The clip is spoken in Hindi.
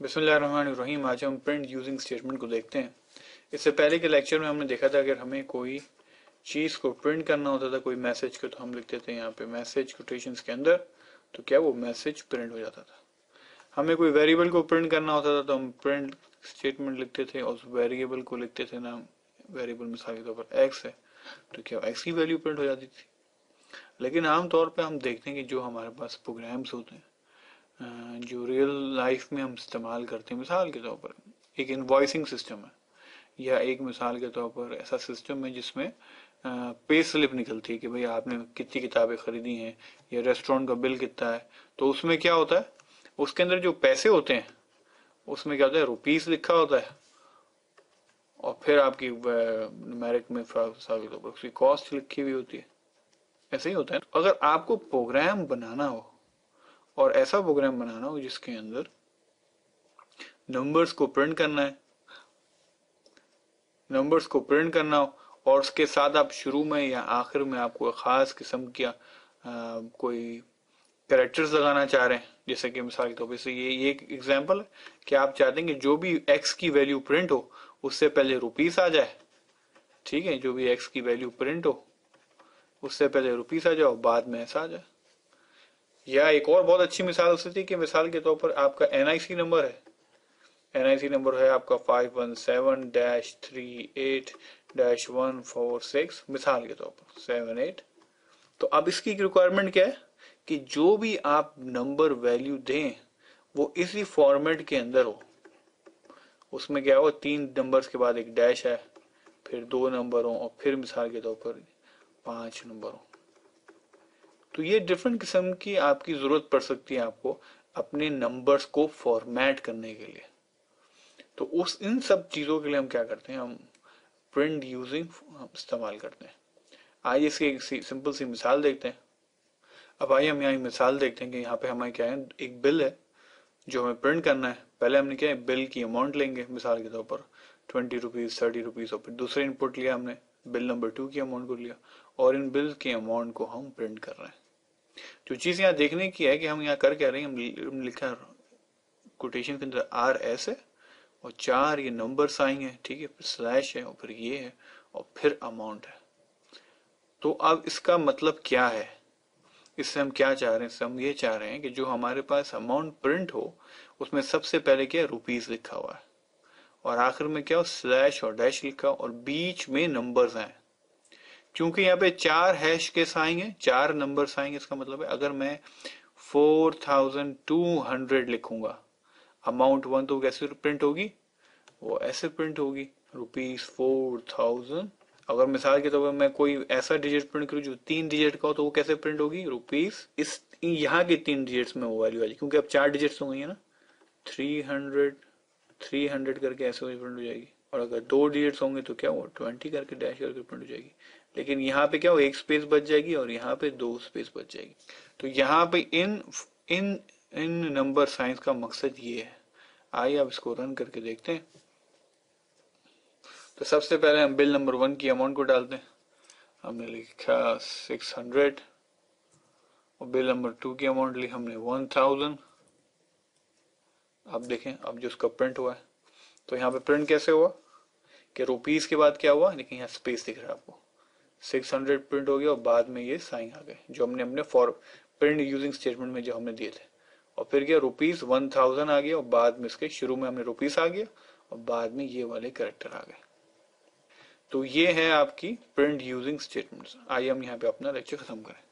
बिस्मिल्लाहिर्रहमानिर्रहीम, आज हम प्रिंट यूजिंग स्टेटमेंट को देखते हैं। इससे पहले के लेक्चर में हमने देखा था, अगर हमें कोई चीज़ को प्रिंट करना होता था, कोई मैसेज को तो हम लिखते थे यहाँ पे मैसेज कोटेशन के अंदर तो क्या वो मैसेज प्रिंट हो जाता था? हमें कोई वेरिएबल को प्रिंट करना होता था तो हम प्रिंट स्टेटमेंट लिखते थे, और उस वेरिएबल को लिखते थे ना वेरिएबल मिसाल के तौर पर एक्स है तो क्या एक्स की वैल्यू प्रिंट हो जाती थी? लेकिन आमतौर पर हम देखते हैं कि जो हमारे पास प्रोग्राम्स होते हैं जो रियल लाइफ में हम इस्तेमाल करते हैं, मिसाल के तौर पर, एक इन्वॉइसिंग सिस्टम है, या एक मिसाल के तौर पर ऐसा सिस्टम है जिसमें पे स्लिप निकलती है कि भाई आपने कितनी किताबें खरीदी हैं, या रेस्टोरेंट का बिल कितना है तो उसमें क्या होता है? उसके अंदर जो पैसे होते हैं, उसमें क्या होता है? रुपीस लिखा होता है। और फिर आपकी न्यूमेरिक में उसकी कॉस्ट लिखी हुई होती है। ऐसे ही होता है। अगर आपको प्रोग्राम बनाना हो और ऐसा प्रोग्राम बनाना हो जिसके अंदर नंबर्स को प्रिंट करना है। नंबर्स को प्रिंट करना हो और उसके साथ आप शुरू में या आखिर में आपको खास किस्म का कोई करेक्टर्स लगाना चाह रहे हैं। जैसे कि मिसाल के तौर पर ये ये एक एग्जांपल है कि आप चाहते हैं कि जो भी एक्स की वैल्यू प्रिंट हो, उससे पहले रुपीस आ जाए। ठीक है, जो भी एक्स की वैल्यू प्रिंट हो, उससे पहले रुपीस आ जाए और बाद में ऐसा आ जाए। या एक और बहुत अच्छी मिसाल हो सकती है कि मिसाल के तौर पर आपका एनआईसी नंबर है। एनआईसी नंबर है आपका five one seven dash three eight dash one four six मिसाल के तौर पर सेवन एट तो अब इसकी रिक्वायरमेंट क्या है? कि जो भी आप नंबर वैल्यू दें, वो इसी फॉर्मेट के अंदर हो। उसमें क्या हो? तीन नंबर्स के बाद एक डैश है, फिर दो नंबर हो और फिर मिसाल के तौर पर पाँच नंबर हो। तो ये डिफरेंट किस्म की आपकी ज़रूरत पड़ सकती है आपको अपने नंबर्स को फॉर्मेट करने के लिए। तो उस, इन सब चीज़ों के लिए हम क्या करते हैं? हम प्रिंट यूजिंग इस्तेमाल करते हैं। आइए इसकी एक सिंपल सी मिसाल देखते हैं। अब आइए हम यहाँ मिसाल देखते हैं कि यहाँ पे हमें क्या है? एक बिल है जो हमें प्रिंट करना है। पहले हमने क्या है? बिल की अमाउंट लेंगे मिसाल के तौर पर। ट्वेंटी रुपीज़ थर्टी रुपीज़ और फिर दूसरे इनपुट लिया हमने। बिल नंबर टू की अमाउंट को लिया। और इन बिल के अमाउंट को हम प्रिंट कर रहे हैं। जो चीज़ यहाँ देखने की है कि हम यहाँ कर क्या रहे हैं, हम लिखा कोटेशन के अंदर आर एस है और चार ये नंबर्स आएँगे ठीक है स्लैश है और फिर ये है और फिर अमाउंट है। तो अब इसका मतलब क्या है? इससे हम क्या चाह रहे हैं? इससे हम ये चाह रहे हैं कि जो हमारे पास अमाउंट प्रिंट हो, उसमें सबसे पहले क्या रुपीज़ लिखा हुआ है। और आखिर में क्या हो? स्लैश और डैश लिखा और बीच में नंबर्स हैं। क्योंकि यहाँ पे चार हैश के आएँगे चार नंबर आएँगे इसका मतलब है अगर मैं फोर थाउज़ेंड टू हंड्रेड लिखूँगा अमाउंट वन तो कैसे प्रिंट होगी? वो ऐसे प्रिंट होगी रुपीज़ फोर थाउज़ेंड अगर मिसाल के तौर तो पर मैं कोई ऐसा डिजिट प्रिंट करूँ जो तीन डिजिट का हो तो वो कैसे प्रिंट होगी? रुपीज़ इस, यहाँ के तीन डिजिट्स में वो वैल्यू आ क्योंकि अब चार डिजिट्स हो गई है ना। थ्री हंड्रेड थ्री हंड्रेड करके ऐसे प्रिंट हो जाएगी। और अगर दो डिजिट्स होंगे तो क्या वो ट्वेंटी करके डैश करके प्रिंट हो जाएगी। लेकिन यहाँ पे क्या हो एक स्पेस बच जाएगी और यहाँ पे दो स्पेस बच जाएगी। तो यहाँ पे इन इन इन नंबर साइंस का मकसद ये है। आइए आप इसको रन करके देखते हैं। तो सबसे पहले हम बिल नंबर वन की अमाउंट को डालते हैं। हमने लिखा सिक्स हंड्रेड और बिल नंबर टू की अमाउंट ली हमने वन थाउज़ेंड आप देखें, अब जो उसका प्रिंट हुआ है। तो यहाँ पे प्रिंट कैसे हुआ? कि रुपीस के बाद क्या हुआ? लेकिन यहाँ स्पेस दिख रहा है आपको। 600 प्रिंट हो गया और बाद में ये साइन आ गए, जो हमने हमने फॉर प्रिंट यूजिंग स्टेटमेंट में जो हमने दिए थे। और फिर क्या रुपीज़ वन थाउज़ेंड आ गया और बाद में इसके शुरू में हमने रुपीज़ आ गया और बाद में ये वाले करेक्टर आ गए। तो ये है आपकी प्रिंट यूजिंग स्टेटमेंट्स आइए हम यहाँ पे अपना लेक्चर खत्म करें।